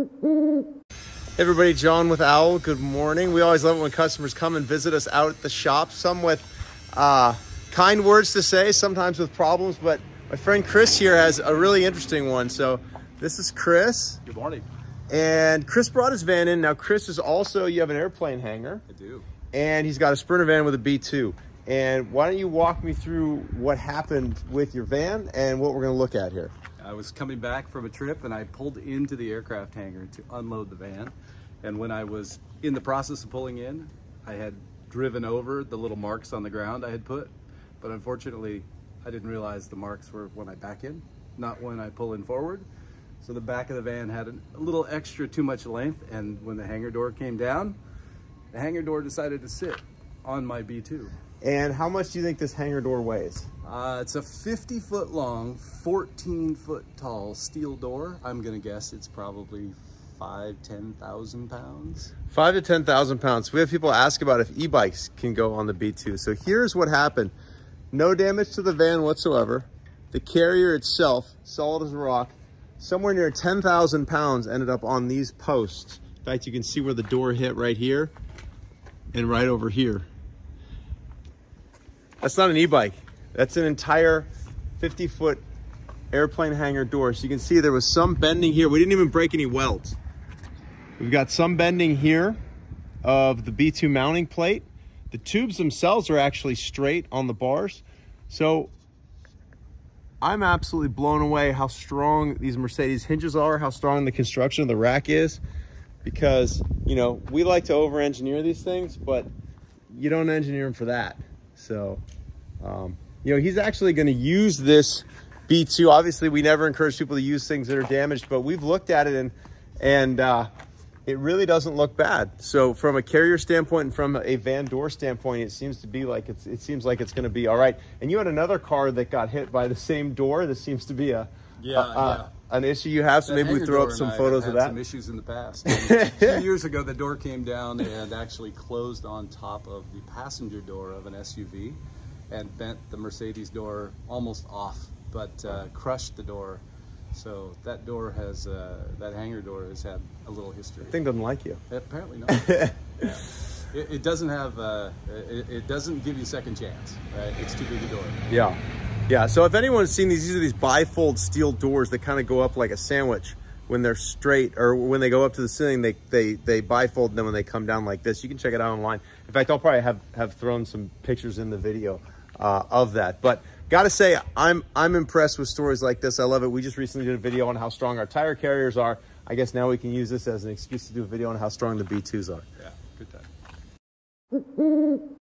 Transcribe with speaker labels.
Speaker 1: Hey everybody, John with Owl. Good morning. We always love it when customers come and visit us out at the shop, some with uh, kind words to say, sometimes with problems, but my friend Chris here has a really interesting one. So this is Chris.
Speaker 2: Good morning.
Speaker 1: And Chris brought his van in. Now Chris is also, you have an airplane hangar.
Speaker 2: I do.
Speaker 1: And he's got a Sprinter van with a B2. And why don't you walk me through what happened with your van and what we're gonna look at here.
Speaker 2: I was coming back from a trip and I pulled into the aircraft hangar to unload the van. And when I was in the process of pulling in, I had driven over the little marks on the ground I had put. But unfortunately, I didn't realize the marks were when I back in, not when I pull in forward. So the back of the van had a little extra too much length. And when the hangar door came down, the hangar door decided to sit on my B2.
Speaker 1: And how much do you think this hangar door weighs?
Speaker 2: Uh, it's a 50 foot long, 14 foot tall steel door. I'm gonna guess it's probably five, 10,000 pounds.
Speaker 1: Five to 10,000 pounds. We have people ask about if e-bikes can go on the B2. So here's what happened. No damage to the van whatsoever. The carrier itself, solid as a rock, somewhere near 10,000 pounds ended up on these posts. In fact, you can see where the door hit right here and right over here. That's not an e-bike. That's an entire 50 foot airplane hangar door. So you can see there was some bending here. We didn't even break any welds. We've got some bending here of the B2 mounting plate. The tubes themselves are actually straight on the bars. So I'm absolutely blown away how strong these Mercedes hinges are, how strong the construction of the rack is, because, you know, we like to over engineer these things, but you don't engineer them for that. So, um, you know, he's actually going to use this B2. Obviously, we never encourage people to use things that are damaged, but we've looked at it and, and, uh, it really doesn't look bad. So from a carrier standpoint and from a van door standpoint, it seems to be like it's, it seems like it's going to be all right. And you had another car that got hit by the same door. This seems to be a,
Speaker 2: Yeah,
Speaker 1: a- a- an issue you have. So
Speaker 2: That
Speaker 1: maybe we throw up some photos of that.
Speaker 2: Some issues in the past. a few years ago, the door came down and actually closed on top of the passenger door of an SUV, and bent the Mercedes door almost off, but uh, crushed the door. So that door has uh, that hangar door has had a little history.
Speaker 1: Thing doesn't like you.
Speaker 2: Apparently not. yeah. it, it doesn't have. Uh, it, it doesn't give you a second chance. Right? It's too big a door.
Speaker 1: Yeah. Yeah. So if anyone's seen these, these are these bifold steel doors that kind of go up like a sandwich when they're straight or when they go up to the ceiling, they, they, they bifold then when they come down like this. You can check it out online. In fact, I'll probably have, have thrown some pictures in the video uh, of that. But gotta say, I'm, I'm impressed with stories like this. I love it. We just recently did a video on how strong our tire carriers are. I guess now we can use this as an excuse to do a video on how strong the B2s are.
Speaker 2: Yeah. Good time.